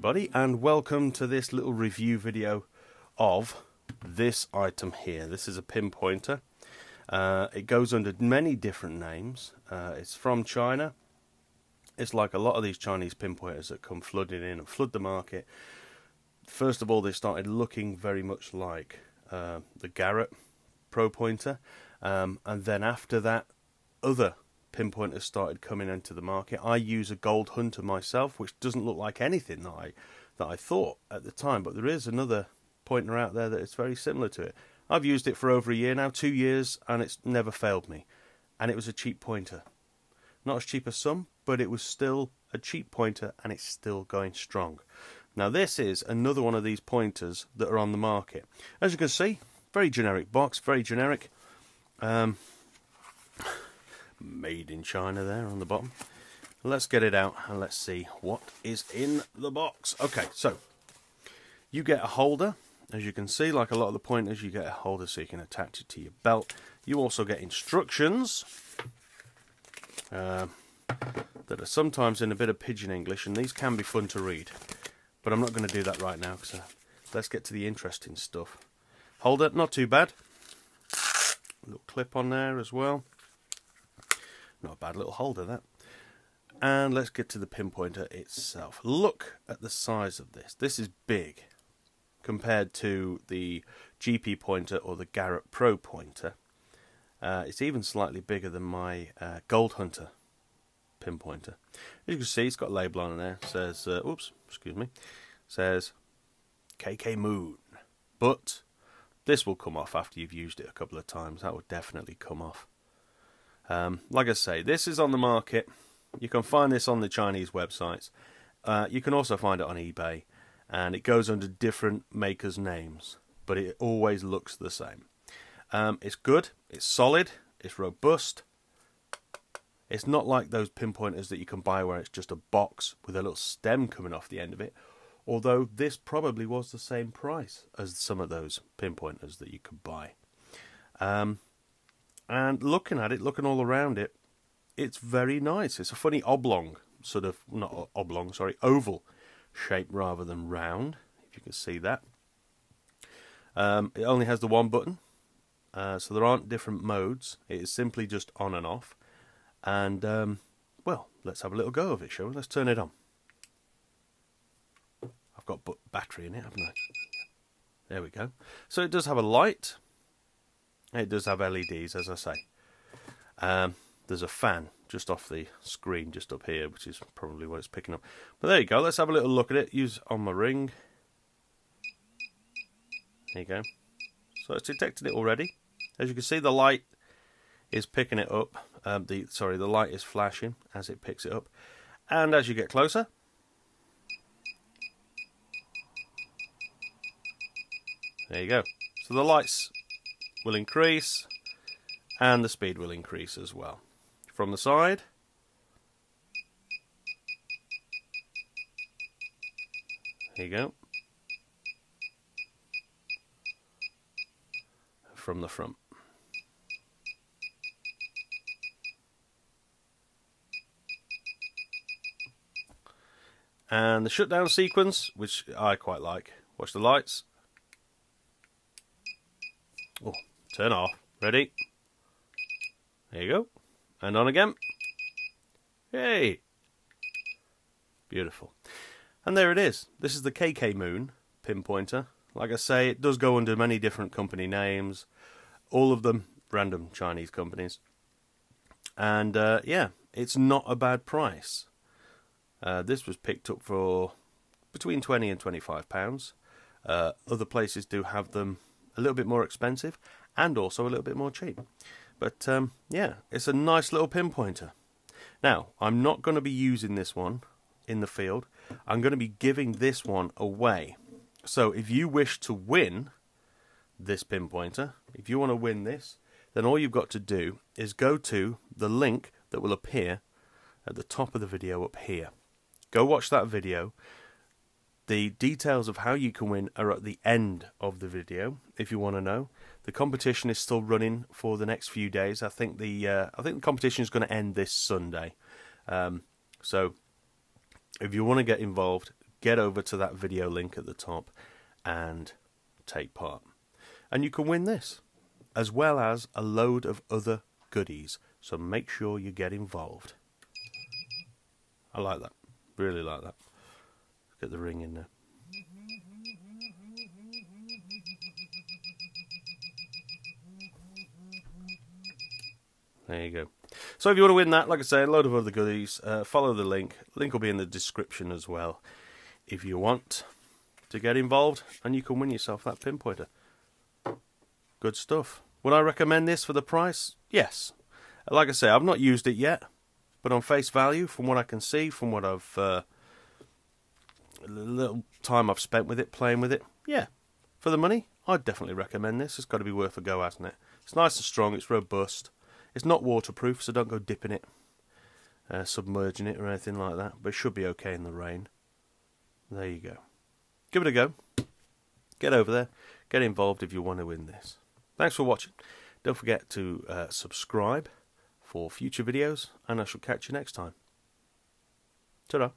everybody and welcome to this little review video of this item here. This is a pinpointer. Uh, it goes under many different names. Uh, it's from China. It's like a lot of these Chinese pinpointers that come flooding in and flood the market. First of all, they started looking very much like uh, the Garrett Pro Pointer, um, and then after that, other pinpointers started coming into the market. I use a Gold Hunter myself, which doesn't look like anything that I that I thought at the time, but there is another pointer out there that is very similar to it. I've used it for over a year now, two years, and it's never failed me. And it was a cheap pointer. Not as cheap as some, but it was still a cheap pointer and it's still going strong. Now this is another one of these pointers that are on the market. As you can see, very generic box, very generic. Um, made in China there on the bottom. Let's get it out and let's see what is in the box. Okay, so you get a holder. As you can see, like a lot of the pointers, you get a holder so you can attach it to your belt. You also get instructions uh, that are sometimes in a bit of pidgin English, and these can be fun to read. But I'm not going to do that right now, because uh, let's get to the interesting stuff. Holder, not too bad. A little clip on there as well. Not a bad little holder, that. And let's get to the pinpointer itself. Look at the size of this. This is big compared to the GP pointer or the Garrett Pro pointer. Uh, it's even slightly bigger than my uh, Gold Hunter pinpointer. As you can see, it's got a label on there. It says, uh, oops, excuse me, says KK Moon. But this will come off after you've used it a couple of times. That will definitely come off. Um, like I say, this is on the market. You can find this on the Chinese websites. Uh, you can also find it on eBay, and it goes under different makers' names, but it always looks the same. Um, it's good, it's solid, it's robust. It's not like those pinpointers that you can buy where it's just a box with a little stem coming off the end of it. Although this probably was the same price as some of those pinpointers that you could buy. Um, and looking at it, looking all around it, it's very nice. It's a funny oblong, sort of, not oblong, sorry, oval shape rather than round, if you can see that. Um, it only has the one button, uh, so there aren't different modes. It is simply just on and off. And, um, well, let's have a little go of it, shall we? Let's turn it on. I've got battery in it, haven't I? There we go. So it does have a light. It does have LEDs, as I say. Um, there's a fan just off the screen, just up here, which is probably what it's picking up. But there you go. Let's have a little look at it. Use on my ring. There you go. So it's detected it already. As you can see, the light is picking it up. Um, the sorry, the light is flashing as it picks it up, and as you get closer, there you go. So the lights will increase and the speed will increase as well. From the side, there you go. From the front. And the shutdown sequence, which I quite like. Watch the lights. Turn off. Ready? There you go. And on again. Yay! Beautiful. And there it is. This is the KK Moon pinpointer. Like I say, it does go under many different company names. All of them random Chinese companies. And uh, yeah, it's not a bad price. Uh, this was picked up for between 20 and 25 pounds. Uh, other places do have them a little bit more expensive and also a little bit more cheap. But um, yeah, it's a nice little pinpointer. Now, I'm not going to be using this one in the field. I'm going to be giving this one away. So if you wish to win this pinpointer, if you want to win this, then all you've got to do is go to the link that will appear at the top of the video up here. Go watch that video. The details of how you can win are at the end of the video if you want to know. The competition is still running for the next few days. I think the uh, I think the competition is going to end this Sunday. Um, so if you want to get involved, get over to that video link at the top and take part. And you can win this, as well as a load of other goodies. So make sure you get involved. I like that. Really like that. Get the ring in there. There you go. So if you want to win that, like I say, a load of other goodies, uh, follow the link. Link will be in the description as well. If you want to get involved, and you can win yourself that pinpointer. Good stuff. Would I recommend this for the price? Yes. Like I say, I've not used it yet, but on face value, from what I can see, from what I've uh, little time I've spent with it, playing with it, yeah, for the money, I'd definitely recommend this. It's got to be worth a go, hasn't it? It's nice and strong. It's robust. It's not waterproof, so don't go dipping it, uh, submerging it, or anything like that. But it should be okay in the rain. There you go. Give it a go. Get over there. Get involved if you want to win this. Thanks for watching. Don't forget to uh, subscribe for future videos, and I shall catch you next time. Ta-da.